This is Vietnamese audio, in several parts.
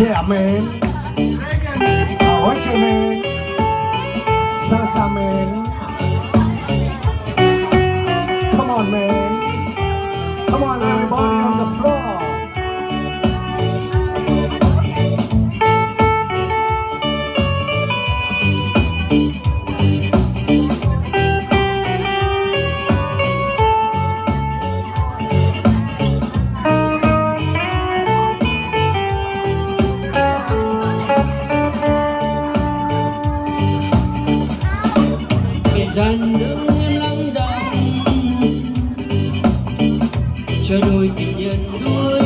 Yeah, man. Aguante, man. Salsa, man. gian nước nguyên lắng đọng cho đôi tình nhân đôi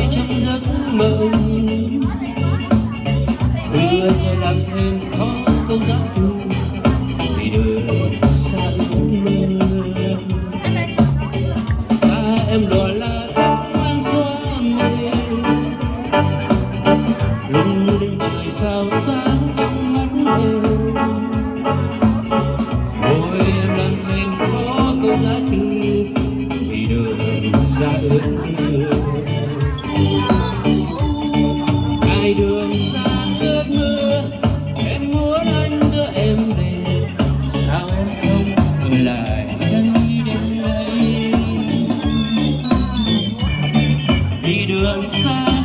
outside.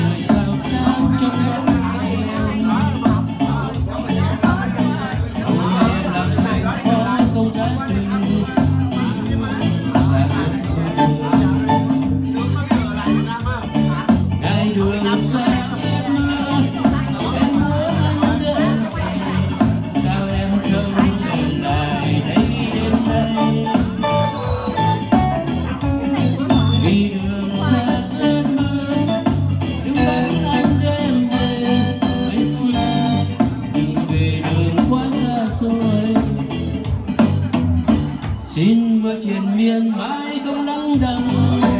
xin mưa triền miên mãi không lắng đắng.